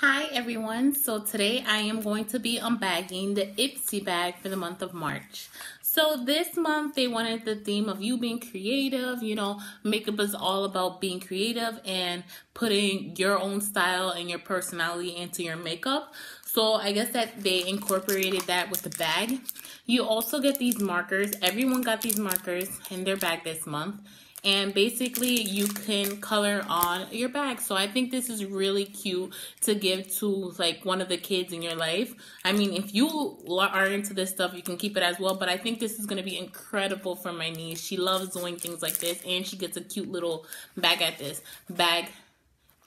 Hi everyone, so today I am going to be unbagging the Ipsy bag for the month of March. So this month they wanted the theme of you being creative, you know, makeup is all about being creative and putting your own style and your personality into your makeup. So I guess that they incorporated that with the bag. You also get these markers, everyone got these markers in their bag this month and basically you can color on your bag so i think this is really cute to give to like one of the kids in your life. I mean if you are into this stuff you can keep it as well. But i think this is going to be incredible for my niece. She loves doing things like this and she gets a cute little bag at this bag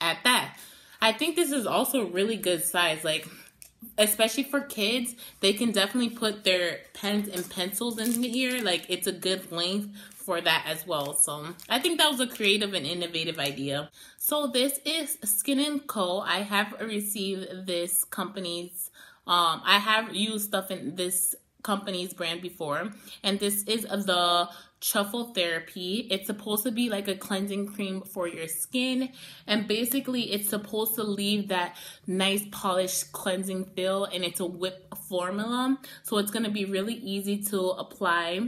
at that. I think this is also really good size like especially for kids, they can definitely put their pens and pencils in here. Like it's a good length for that as well. So I think that was a creative and innovative idea. So this is Skin & Co. I have received this company's, um, I have used stuff in this company's brand before. And this is the Truffle Therapy. It's supposed to be like a cleansing cream for your skin. And basically, it's supposed to leave that nice polished cleansing feel. And it's a whip formula. So it's going to be really easy to apply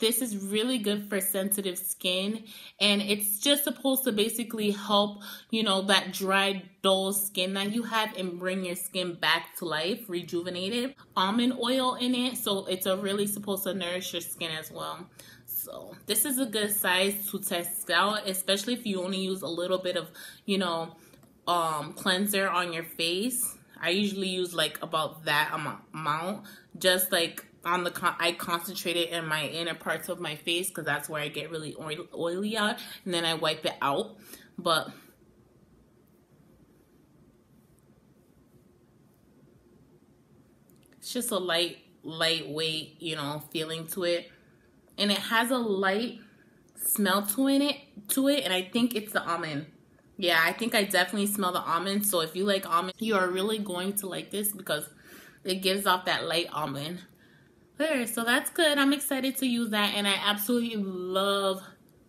this is really good for sensitive skin and it's just supposed to basically help, you know, that dry, dull skin that you have and bring your skin back to life, rejuvenated. Almond oil in it, so it's a really supposed to nourish your skin as well. So this is a good size to test out, especially if you only use a little bit of, you know, um, cleanser on your face. I usually use like about that amount, just like on the con I concentrate it in my inner parts of my face because that's where I get really oil oily out and then I wipe it out. But it's just a light lightweight you know feeling to it. And it has a light smell to it to it and I think it's the almond. Yeah I think I definitely smell the almond. So if you like almond you are really going to like this because it gives off that light almond there, so that's good. I'm excited to use that, and I absolutely love,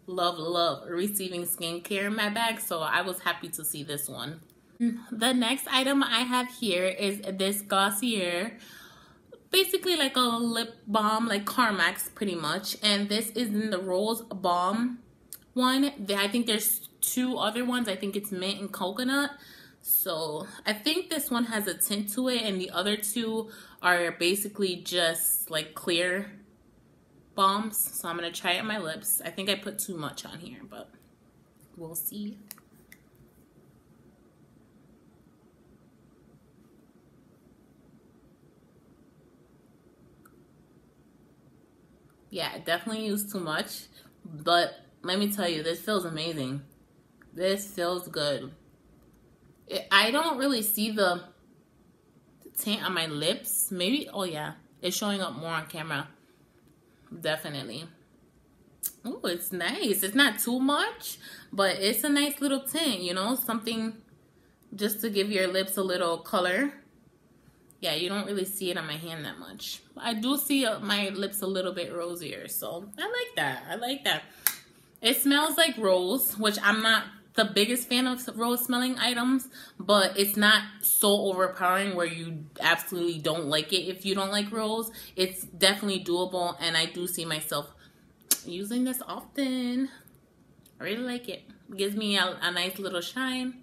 love, love receiving skincare in my bag, so I was happy to see this one. The next item I have here is this Glossier, basically like a lip balm, like Carmex pretty much, and this is in the Rose Balm one. I think there's two other ones. I think it's mint and coconut. So I think this one has a tint to it and the other two are basically just like clear balms. So I'm going to try it on my lips. I think I put too much on here, but we'll see. Yeah, definitely used too much, but let me tell you, this feels amazing. This feels good. I don't really see the tint on my lips. Maybe, oh yeah, it's showing up more on camera. Definitely. Oh, it's nice. It's not too much, but it's a nice little tint, you know, something just to give your lips a little color. Yeah, you don't really see it on my hand that much. I do see uh, my lips a little bit rosier, so I like that. I like that. It smells like rose, which I'm not the biggest fan of rose smelling items, but it's not so overpowering where you absolutely don't like it if you don't like rose. It's definitely doable, and I do see myself using this often. I really like it. it gives me a, a nice little shine,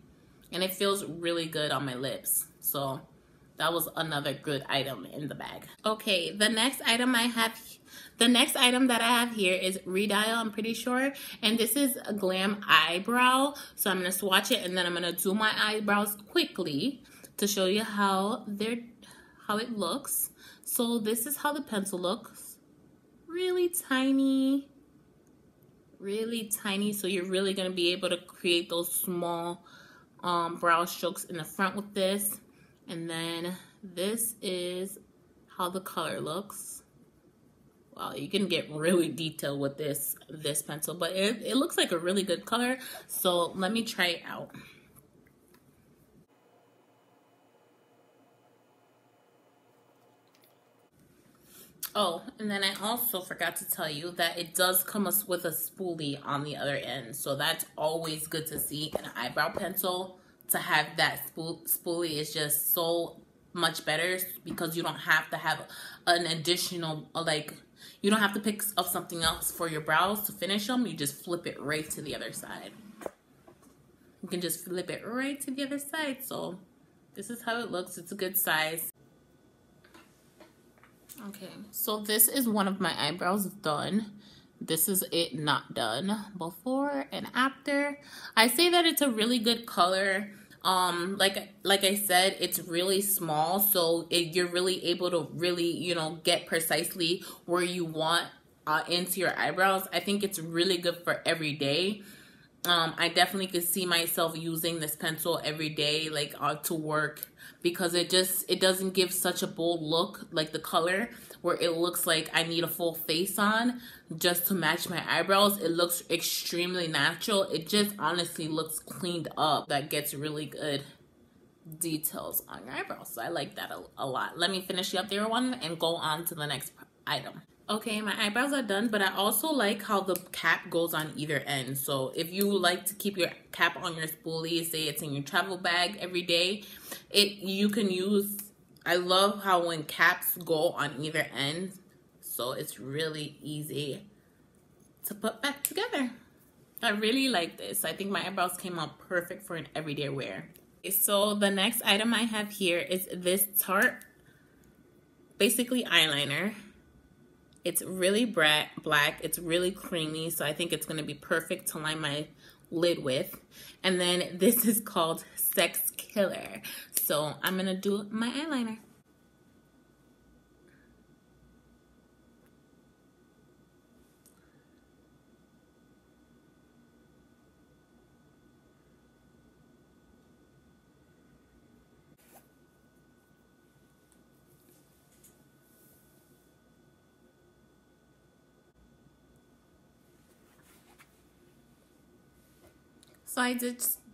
and it feels really good on my lips. So that was another good item in the bag. Okay, the next item I have the next item that I have here is Rodial, I'm pretty sure. And this is a Glamobrow. So I'm to swatch it and then I'm to do my eyebrows quickly to show you how they're how it looks. So this is how the pencil looks. Really tiny. Really tiny. So you're really to be able to create those small um, brow strokes in the front with this. And then this is how the color looks wow you can get really detailed with this this pencil but it, it looks like a really good color so let me try it out Oh, and then I also forgot to tell you that it does come with a spoolie on the other end. So that's always good to see. An eyebrow pencil to have that spool spoolie is just so much better because you don't have to have an additional uh, like you don't have to pick up something else for your brows to finish them you just flip it right to the other side. You can just flip it right to the other side. So this is how it looks. It's a good size. Okay. So this is one of my eyebrows done this is it not done before and after. I say that it's a really good color. Um like like i said it's really small so it, you're really able to really you know get precisely where you want uh, into your eyebrows. I think it's really good for every day. Um i definitely could see myself using this pencil every day like uh, to work because it just it doesn't give such a bold look like the color where it looks like I need a full face on just to match my eyebrows. It looks extremely natural. It just honestly looks cleaned up. That gets really good details on your eyebrows. So I like that a, a lot. Let me finish the other one and go on to the next item. Okay, my eyebrows are done, but I also like how the cap goes on either end. So if you like to keep your cap on your spoolie, say it's in your travel bag every day, it you can use I love how when caps go on either end, so it's really easy to put back together. I really like this. I think my eyebrows came out perfect for an everyday wear. So the next item I have here is this Tarte, basically eyeliner. It's really black, it's really creamy, so I think it's going to be perfect to line my lid with. And then this is called Sex Kitten. So I'm going to do my eyeliner. So I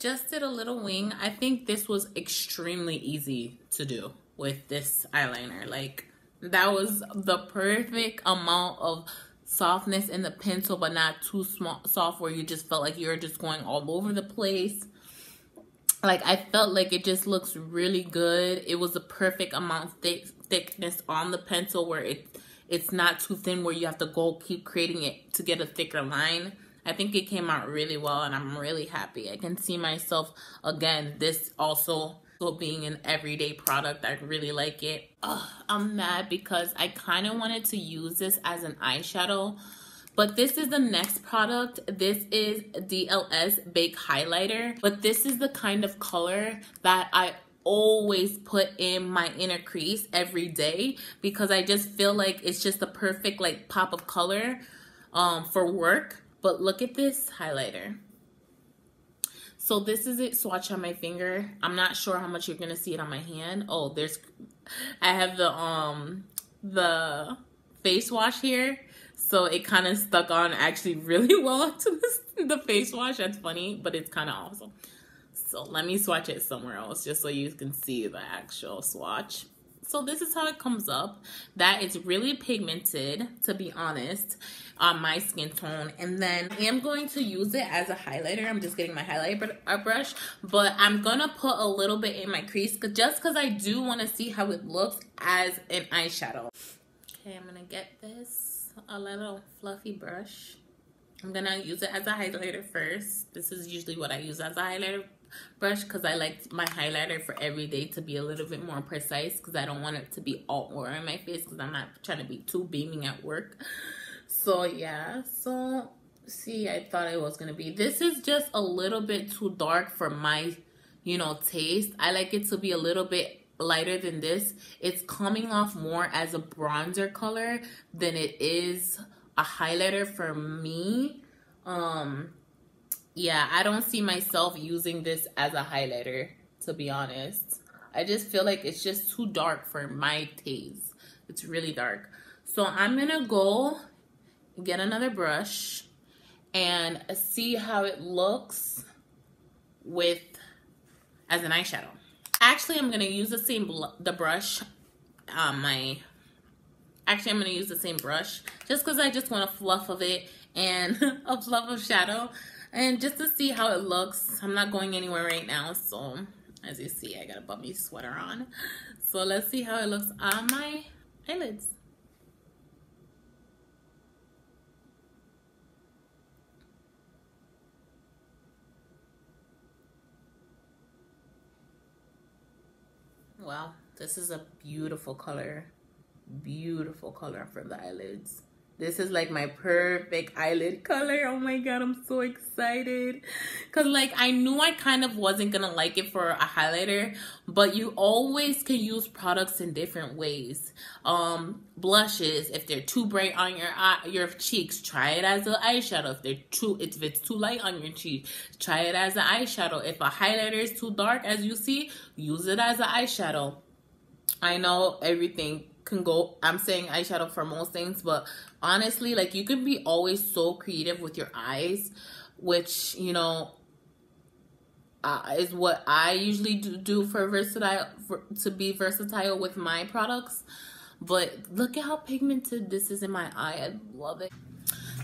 just did a little wing. I think this was extremely easy to do with this eyeliner. Like that was the perfect amount of softness in the pencil, but not too small soft where you just felt like you were just going all over the place. Like I felt like it just looks really good. It was the perfect amount of thick, thickness on the pencil where it it's not too thin where you have to go keep creating it to get a thicker line. I think it came out really well and I'm really happy. I can see myself, again, this also being an everyday product. I really like it. Ugh, I'm mad because I kind of wanted to use this as an eyeshadow. But this is the next product. This is DLS Bake Highlighter. But this is the kind of color that I always put in my inner crease every day because I just feel like it's just the perfect like pop of color um, for work. But look at this highlighter. So this is it swatch on my finger. I'm not sure how much you're to see it on my hand. Oh, there's, I have the, um, the face wash here. So it kind of stuck on actually really well to this, the face wash. That's funny, but it's kind of awesome. So let me swatch it somewhere else just so you can see the actual swatch. So this is how it comes up. That is really pigmented, to be honest, on my skin tone. And then I am going to use it as a highlighter. I'm just getting my highlighter uh, brush. But I'm going to put a little bit in my crease just because I do want to see how it looks as an eyeshadow. Okay, I'm going to get this, a little fluffy brush. I'm going to use it as a highlighter first. This is usually what I use as a highlighter brush because I like my highlighter for every day to be a little bit more precise because I don't want it to be all over my face because I'm not trying to be too beaming at work. So yeah, so see, I thought it was going to be. This is just a little bit too dark for my, you know, taste. I like it to be a little bit lighter than this. It's coming off more as a bronzer color than it is a highlighter for me. Um, yeah, I don't see myself using this as a highlighter, to be honest. I just feel like it's just too dark for my taste. It's really dark. So I'm going to go get another brush and see how it looks with as an eyeshadow. Actually, I'm going to use the same the brush um, my actually I'm going to use the same brush just because I just want a fluff of it and a fluff of shadow And just to see how it looks, I'm not going anywhere right now. So as you see, I got a bummy sweater on. So let's see how it looks on my eyelids. Wow, this is a beautiful color. Beautiful color for the eyelids. This is like my perfect eyelid color. Oh my god, I'm so excited. Cause like I knew I kind of wasn't gonna like it for a highlighter, but you always can use products in different ways. Um, blushes, if they're too bright on your eye, your cheeks, try it as an eyeshadow. If they're too, if it's too light on your cheek, try it as an eyeshadow. If a highlighter is too dark, as you see, use it as an eyeshadow. I know everything can go i'm saying eyeshadow for most things but honestly like you can be always so creative with your eyes which you know uh, is what i usually do, do for versatile for, to be versatile with my products. But look at how pigmented this is in my eye. I love it.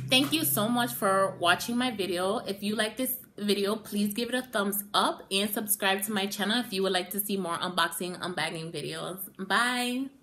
Thank you so much for watching my video. If you like this video please give it a thumbs up and subscribe to my channel if you would like to see more unboxing unbagging videos. Bye